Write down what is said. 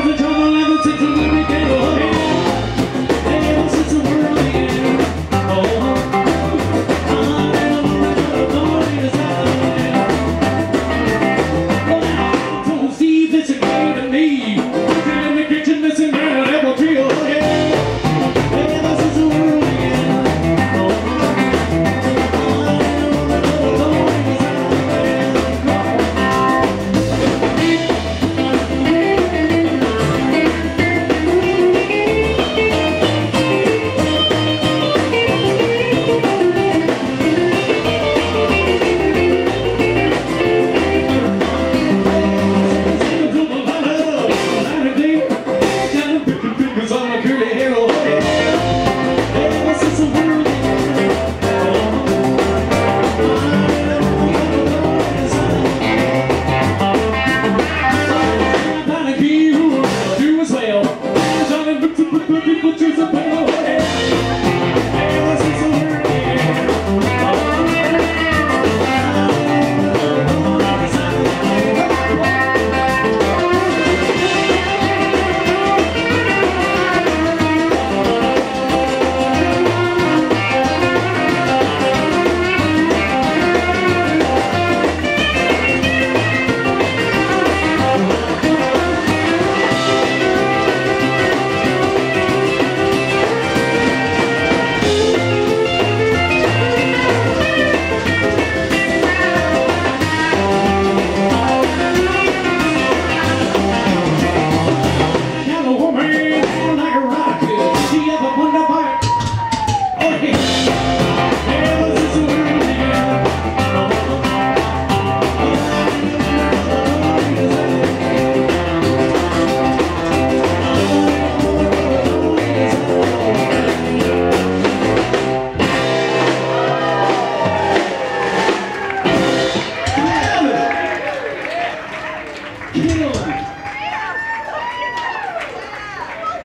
How's it coming? Kill.